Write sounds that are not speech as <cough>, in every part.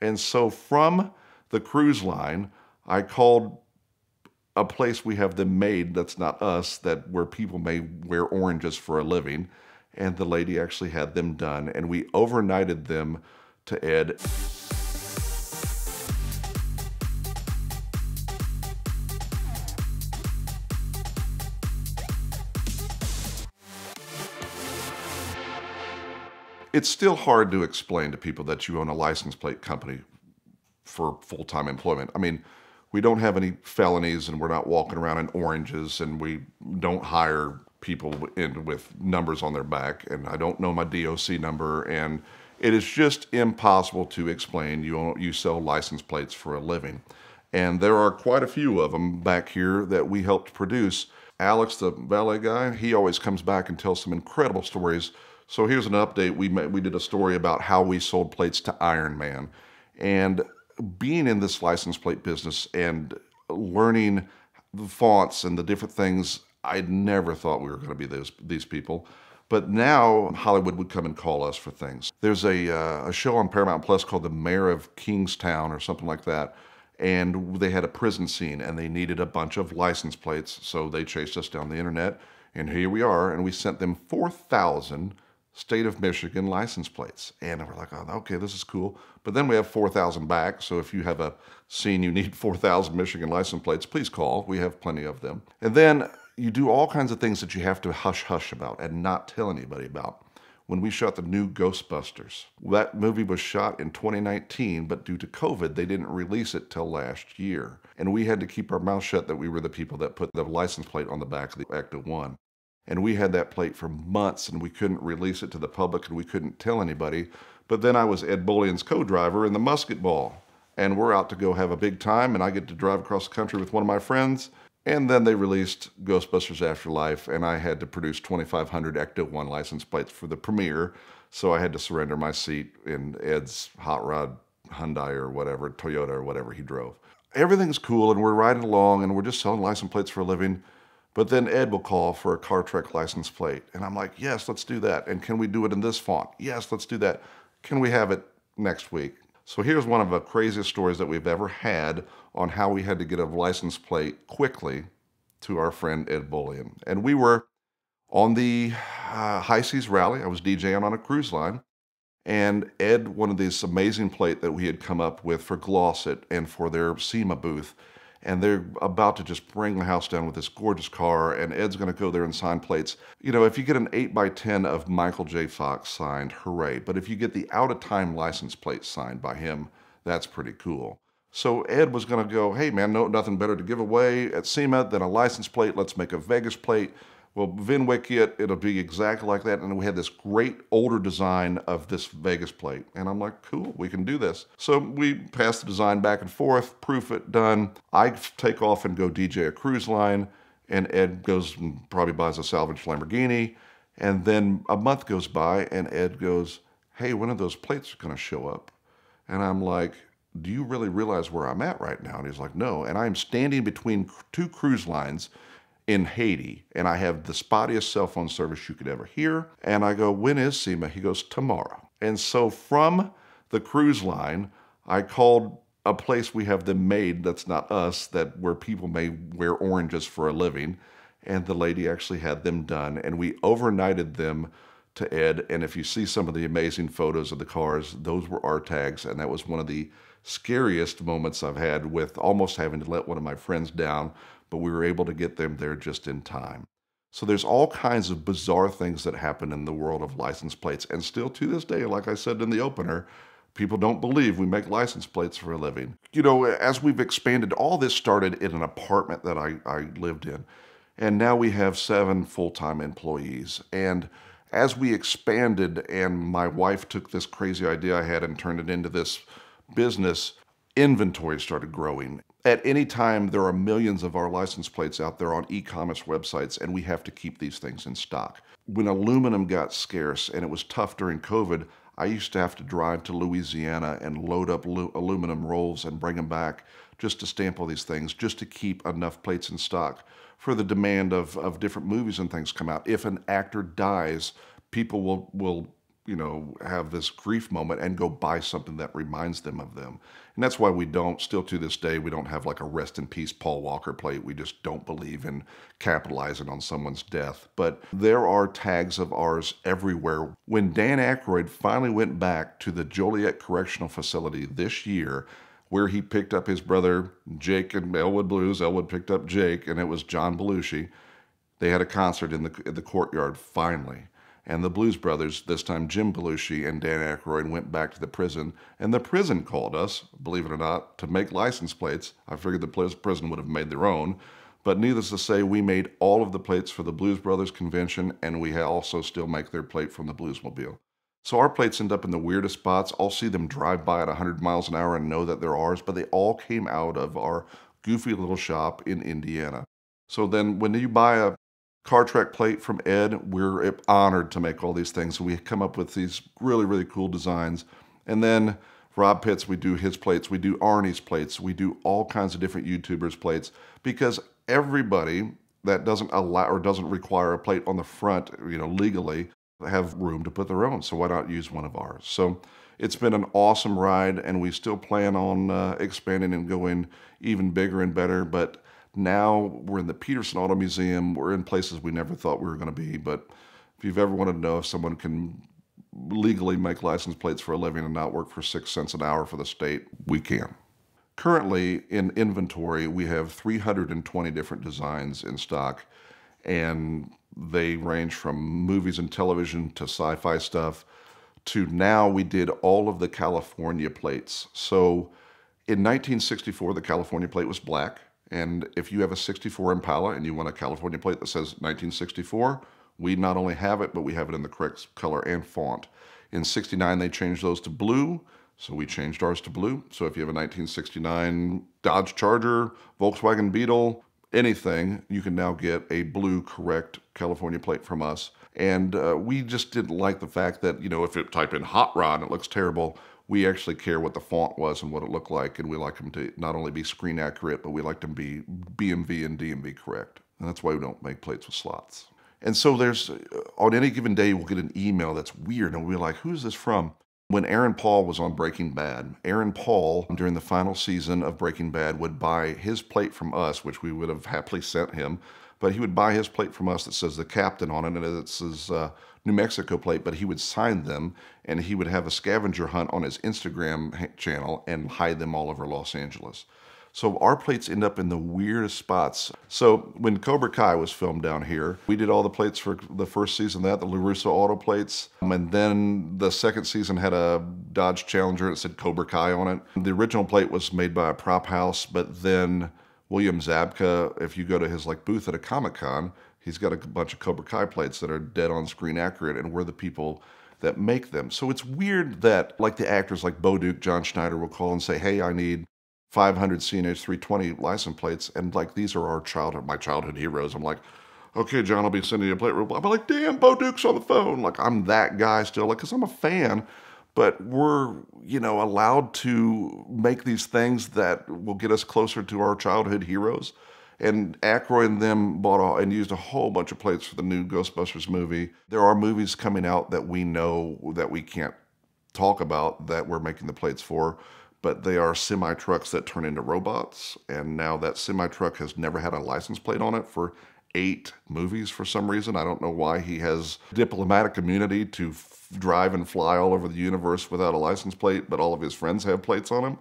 And so from the cruise line, I called a place we have them made that's not us, that where people may wear oranges for a living. And the lady actually had them done, and we overnighted them to Ed. It's still hard to explain to people that you own a license plate company for full time employment. I mean, we don't have any felonies and we're not walking around in oranges and we don't hire people in with numbers on their back and I don't know my DOC number and it is just impossible to explain you you sell license plates for a living. And there are quite a few of them back here that we helped produce. Alex, the valet guy, he always comes back and tells some incredible stories. So here's an update. We we did a story about how we sold plates to Iron Man. And being in this license plate business and learning the fonts and the different things, I never thought we were going to be those these people. But now Hollywood would come and call us for things. There's a, uh, a show on Paramount Plus called The Mayor of Kingstown or something like that. And they had a prison scene and they needed a bunch of license plates. So they chased us down the internet. And here we are. And we sent them 4,000 state of Michigan license plates. And we're like, oh, okay, this is cool. But then we have 4,000 back. So if you have a scene you need <laughs> 4,000 Michigan license plates, please call. We have plenty of them. And then you do all kinds of things that you have to hush hush about and not tell anybody about. When we shot the new Ghostbusters, that movie was shot in 2019, but due to COVID, they didn't release it till last year. And we had to keep our mouth shut that we were the people that put the license plate on the back of the Ecto 1. And we had that plate for months and we couldn't release it to the public and we couldn't tell anybody. But then I was Ed Bolian's co driver in the musket ball. And we're out to go have a big time, and I get to drive across the country with one of my friends. And then they released Ghostbusters Afterlife, and I had to produce 2,500 Ecto 1 license plates for the premiere. So I had to surrender my seat in Ed's hot rod Hyundai or whatever, Toyota or whatever he drove. Everything's cool, and we're riding along, and we're just selling license plates for a living. But then Ed will call for a Car Trek license plate. And I'm like, yes, let's do that. And can we do it in this font? Yes, let's do that. Can we have it next week? So here's one of the craziest stories that we've ever had on how we had to get a license plate quickly to our friend Ed Bolian. And we were on the uh, High Seas Rally. I was DJing on a cruise line. And Ed wanted this amazing plate that we had come up with for Glossit and for their SEMA booth and they're about to just bring the house down with this gorgeous car, and Ed's going to go there and sign plates. You know, if you get an 8 by 10 of Michael J. Fox signed, hooray. But if you get the out of time license plate signed by him, that's pretty cool. So Ed was going to go, hey man, no, nothing better to give away at SEMA than a license plate. Let's make a Vegas plate. Well, VINwiki, it'll be exactly like that. And we had this great older design of this Vegas plate. And I'm like, cool, we can do this. So we pass the design back and forth, proof it, done. I take off and go DJ a cruise line. And Ed goes and probably buys a salvage Lamborghini. And then a month goes by and Ed goes, hey, when are those plates going to show up? And I'm like, do you really realize where I'm at right now? And he's like, no. And I'm standing between two cruise lines in Haiti, and I have the spottiest cell phone service you could ever hear. And I go, When is SEMA? He goes, Tomorrow. And so from the cruise line, I called a place we have them made that's not us, that where people may wear oranges for a living. And the lady actually had them done, and we overnighted them to Ed. And if you see some of the amazing photos of the cars, those were our tags. And that was one of the scariest moments I've had with almost having to let one of my friends down but we were able to get them there just in time. So there's all kinds of bizarre things that happen in the world of license plates. And still to this day, like I said in the opener, people don't believe we make license plates for a living. You know, as we've expanded, all this started in an apartment that I, I lived in. And now we have seven full-time employees. And as we expanded and my wife took this crazy idea I had and turned it into this business, inventory started growing. At any time, there are millions of our license plates out there on e-commerce websites, and we have to keep these things in stock. When aluminum got scarce and it was tough during COVID, I used to have to drive to Louisiana and load up aluminum rolls and bring them back just to stamp all these things, just to keep enough plates in stock for the demand of, of different movies and things come out. If an actor dies, people will, will you know, have this grief moment and go buy something that reminds them of them. And that's why we don't, still to this day, we don't have like a rest in peace Paul Walker plate. We just don't believe in capitalizing on someone's death. But there are tags of ours everywhere. When Dan Aykroyd finally went back to the Joliet Correctional Facility this year, where he picked up his brother Jake and Elwood Blues, Elwood picked up Jake, and it was John Belushi. They had a concert in the, in the courtyard finally and the Blues Brothers, this time Jim Belushi and Dan Aykroyd, went back to the prison, and the prison called us, believe it or not, to make license plates. I figured the prison would have made their own, but needless to say, we made all of the plates for the Blues Brothers convention, and we also still make their plate from the Bluesmobile. So our plates end up in the weirdest spots. I'll see them drive by at 100 miles an hour and know that they're ours, but they all came out of our goofy little shop in Indiana. So then when you buy a Car Trek plate from Ed. We're honored to make all these things. We come up with these really, really cool designs. And then Rob Pitts, we do his plates. We do Arnie's plates. We do all kinds of different YouTubers' plates because everybody that doesn't allow or doesn't require a plate on the front, you know, legally, have room to put their own. So why not use one of ours? So it's been an awesome ride, and we still plan on uh, expanding and going even bigger and better. But now we're in the Petersen Auto Museum. We're in places we never thought we were going to be. But if you've ever wanted to know if someone can legally make license plates for a living and not work for six cents an hour for the state, we can. Currently, in inventory, we have 320 different designs in stock, and they range from movies and television to sci fi stuff to now we did all of the California plates. So in 1964, the California plate was black. And if you have a 64 Impala and you want a California plate that says 1964, we not only have it, but we have it in the correct color and font. In 69, they changed those to blue, so we changed ours to blue. So if you have a 1969 Dodge Charger, Volkswagen Beetle, anything, you can now get a blue correct California plate from us. And uh, we just didn't like the fact that, you know, if it type in hot rod, it looks terrible we actually care what the font was and what it looked like, and we like them to not only be screen accurate, but we like them to be BMV and DMV correct. And that's why we don't make plates with slots. And so there's, uh, on any given day, we'll get an email that's weird, and we're like, who's this from? When Aaron Paul was on Breaking Bad, Aaron Paul, during the final season of Breaking Bad, would buy his plate from us, which we would have happily sent him, but he would buy his plate from us that says the captain on it, and it says uh, New Mexico plate, but he would sign them and he would have a scavenger hunt on his Instagram channel and hide them all over Los Angeles. So our plates end up in the weirdest spots. So when Cobra Kai was filmed down here, we did all the plates for the first season that, the LaRusso auto plates. Um, and then the second season had a Dodge Challenger that said Cobra Kai on it. The original plate was made by a prop house, but then William Zabka, if you go to his like booth at a Comic Con, He's got a bunch of Cobra Kai plates that are dead on screen accurate, and we're the people that make them. So it's weird that, like the actors like Bo Duke, John Schneider will call and say, Hey, I need 500 CNH 320 license plates. And like, these are our childhood, my childhood heroes. I'm like, okay, John, I'll be sending you a plate. I'm like, damn, Bo Duke's on the phone. Like, I'm that guy still, like, because I'm a fan. But we're, you know, allowed to make these things that will get us closer to our childhood heroes. And Aykroyd and them bought all, and used a whole bunch of plates for the new Ghostbusters movie. There are movies coming out that we know that we can't talk about that we're making the plates for, but they are semi trucks that turn into robots. And now that semi truck has never had a license plate on it for eight movies for some reason. I don't know why he has diplomatic immunity to drive and fly all over the universe without a license plate, but all of his friends have plates on him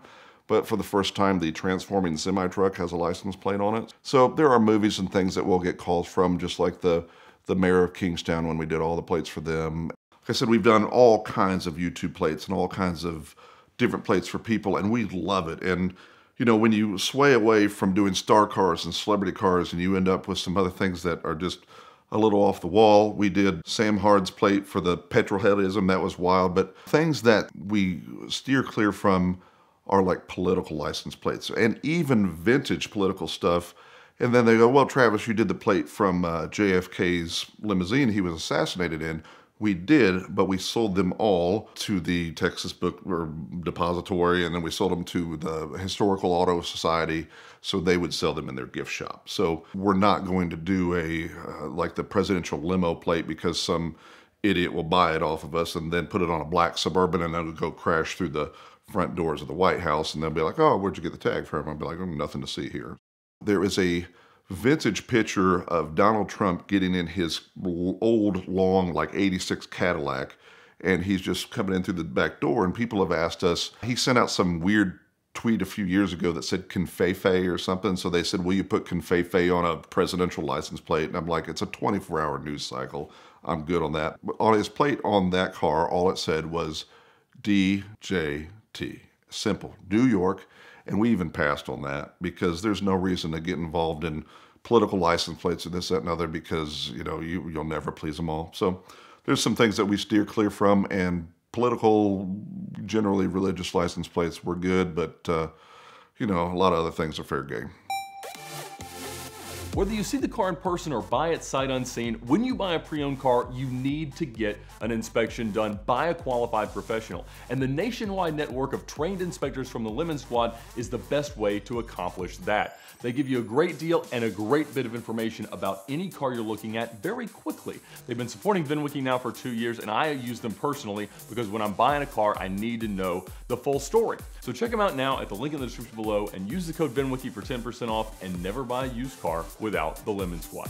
but for the first time, the transforming semi truck has a license plate on it. So there are movies and things that we'll get calls from, just like the the mayor of Kingstown when we did all the plates for them. Like I said, we've done all kinds of YouTube plates and all kinds of different plates for people, and we love it. And you know, when you sway away from doing star cars and celebrity cars, and you end up with some other things that are just a little off the wall. We did Sam Hard's plate for the petrolheadism, that was wild, but things that we steer clear from are like political license plates and even vintage political stuff. And then they go, well, Travis, you did the plate from uh, JFK's limousine he was assassinated in. We did, but we sold them all to the Texas Book Depository, and then we sold them to the Historical Auto Society, so they would sell them in their gift shop. So we're not going to do a uh, like the presidential limo plate because some idiot will buy it off of us and then put it on a black Suburban and then it'll go crash through the front doors of the White House and they'll be like, oh, where'd you get the tag from? I'll be like, oh, nothing to see here. There is a vintage picture of Donald Trump getting in his old, long, like 86 Cadillac, and he's just coming in through the back door. And people have asked us, he sent out some weird tweet a few years ago that said Covfefe or something. So they said, Will you put Covfefe on a presidential license plate? And I'm like, It's a 24 hour news cycle. I'm good on that. But on his plate on that car, all it said was DJT. Simple. New York. And we even passed on that because there's no reason to get involved in political license plates and this, that, and other because, you know, you, you'll never please them all. So there's some things that we steer clear from and political, generally religious license plates were good, but, uh, you know, a lot of other things are fair game. Whether you see the car in person or buy it sight unseen, when you buy a pre-owned car, you need to get an inspection done by a qualified professional. And the nationwide network of trained inspectors from the Lemon Squad is the best way to accomplish that. They give you a great deal and a great bit of information about any car you're looking at very quickly. They've been supporting VinWiki now for two years and I use them personally because when I'm buying a car, I need to know the full story. So check them out now at the link in the description below and use the code VinWiki for 10% off and never buy a used car without the Lemon Squad.